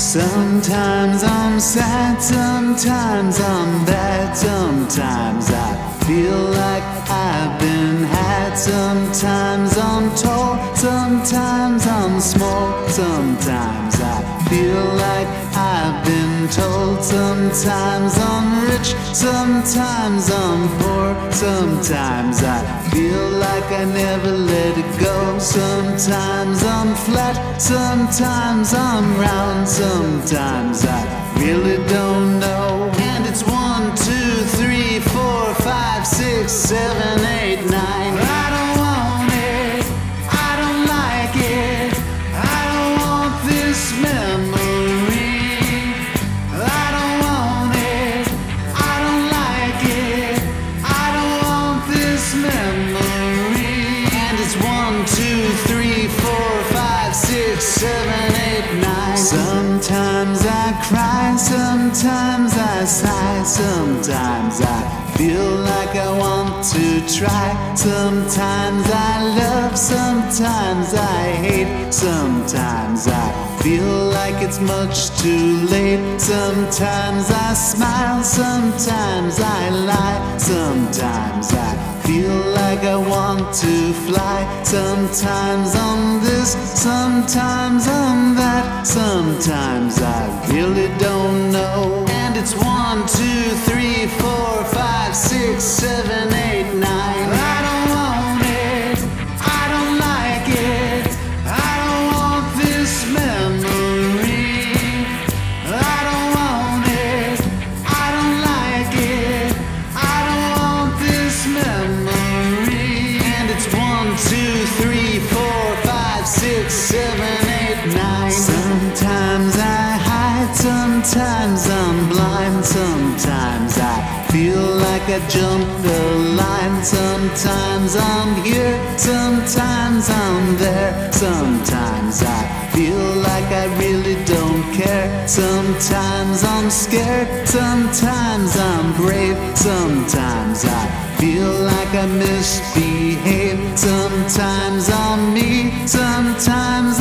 Sometimes I'm sad, sometimes I'm bad, sometimes I feel like I've been had. Sometimes I'm tall, sometimes Sometimes I'm rich, sometimes I'm poor, sometimes I feel like I never let it go. Sometimes I'm flat, sometimes I'm round, sometimes I really don't know. Sometimes I sigh, sometimes I feel like I want to try. Sometimes I love, sometimes I hate, sometimes I feel like it's much too late. Sometimes I smile, sometimes I lie, sometimes I feel like I want to fly. Sometimes I'm this, sometimes I'm that, sometimes I one, two, three, four, five, six, seven, eight, nine. Sometimes I hide, sometimes I'm blind, sometimes I feel like I jumped the line. Sometimes I'm here, sometimes I'm there, sometimes I feel like I really don't care. Sometimes I'm scared, sometimes I'm brave, sometimes I feel like I misbehave. Sometimes I'm me, sometimes